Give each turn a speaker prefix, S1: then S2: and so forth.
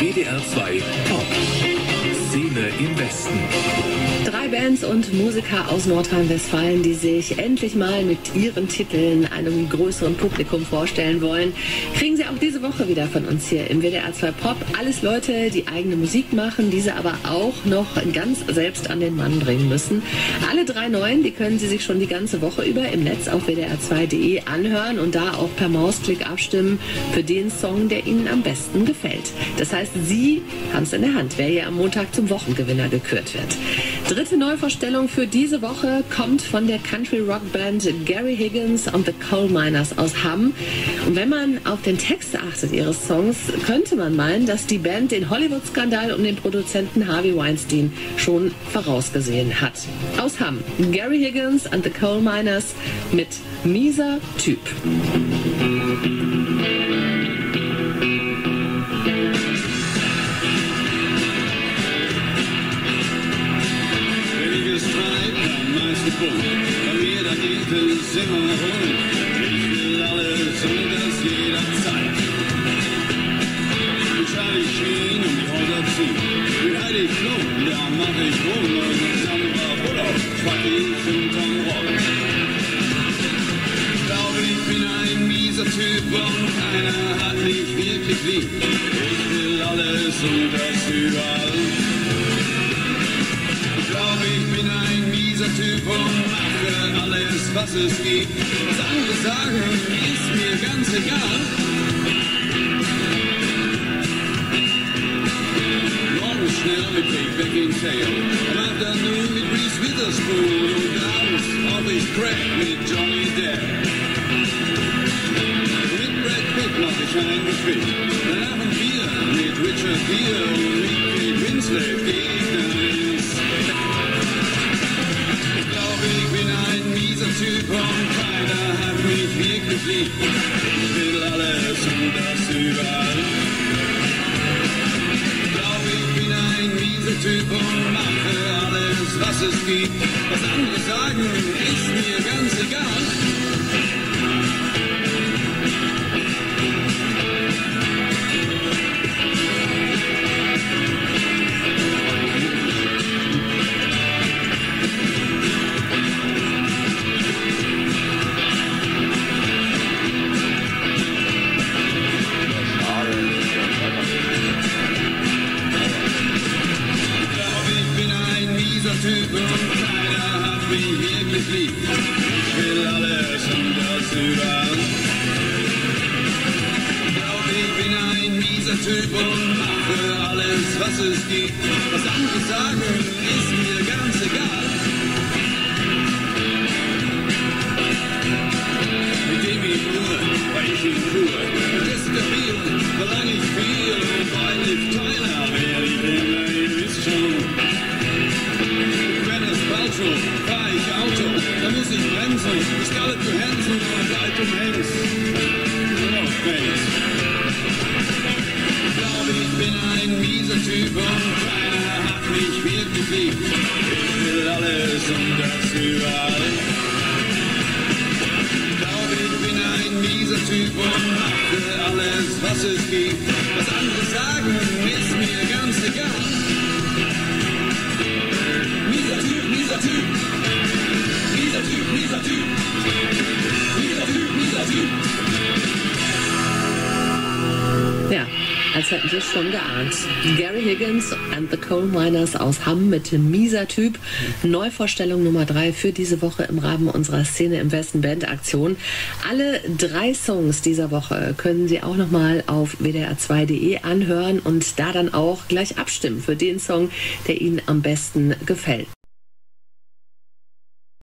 S1: WDR 2 Pop. Szene im Westen.
S2: Bands und Musiker aus Nordrhein-Westfalen, die sich endlich mal mit ihren Titeln einem größeren Publikum vorstellen wollen, kriegen sie auch diese Woche wieder von uns hier im WDR 2 Pop. Alles Leute, die eigene Musik machen, diese aber auch noch ganz selbst an den Mann bringen müssen. Alle drei neuen, die können Sie sich schon die ganze Woche über im Netz auf wdr2.de anhören und da auch per Mausklick abstimmen für den Song, der Ihnen am besten gefällt. Das heißt, Sie haben es in der Hand, wer hier am Montag zum Wochengewinner gekürt wird. Dritte Neuvorstellung für diese Woche kommt von der Country Rock Band Gary Higgins und the Coal Miners aus Hamm. Und wenn man auf den Text achtet ihres Songs, könnte man meinen, dass die Band den Hollywood-Skandal um den Produzenten Harvey Weinstein schon vorausgesehen hat. Aus Hamm, Gary Higgins and the Coal Miners mit Mieser Typ.
S3: Bei mir, da geht es immer rund. Ich will alles und das jederzeit. Und Charlie Sheen um die Häuser ziehen. Mit Heidi Klum, da mach ich rum. Und mit Samba Bullock schwack ich hinterm Rock. Ich glaube, ich bin ein mieser Typ und keiner hat mich wirklich lieb. Ich will alles und das überall. Ein mieser Typ und mache alles, was es gibt. Was andere sagen, ist mir ganz egal. Morgen schnell mit Big Beckinsale. Am Afternoon mit Reese Witherspoon und abends hab ich Crack mit Johnny Depp. Mit Brad Pitt ich ein mit Richard Gere und mit Winslet will alles und das überall. Ich bin ein mieser Typ und alles, was es gibt. Was andere sagen, ist mir ganz egal. Wirklich lieb. Ich will alles überall. Ich glaube, ich bin ein mieser Typ und mache alles, was es gibt. Was andere sagen, ist mir ganz egal. Bremsen. Scarlett Johansson und Altum Hanks. No thanks. Ich glaube, ich bin ein mieser Typ und keiner hat mich wirklich lieb. Ich will alles und das überall. Ich glaube, ich bin ein mieser Typ und mache alles, was es gibt. Was andere sagen, ist mir ganz egal.
S2: Als hätten Sie es schon geahnt. Gary Higgins and the Coal Miners aus Hamm mit dem Mieser Typ. Neuvorstellung Nummer drei für diese Woche im Rahmen unserer Szene im Westen Band Aktion. Alle drei Songs dieser Woche können Sie auch nochmal auf wdr2.de anhören und da dann auch gleich abstimmen für den Song, der Ihnen am besten gefällt.